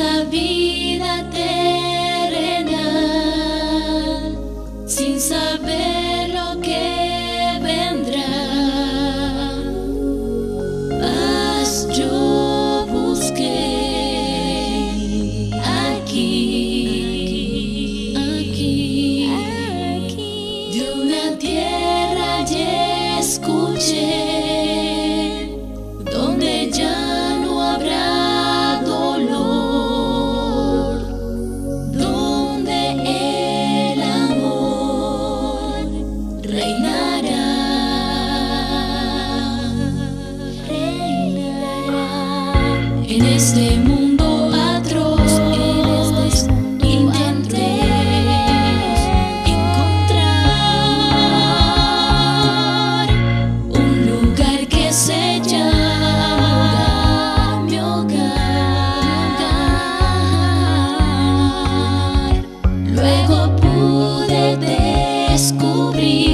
esta vida terrenal sin saber lo que vendrá. Yo busqué aquí, aquí, aquí, de una tierra y escuché. descobrir.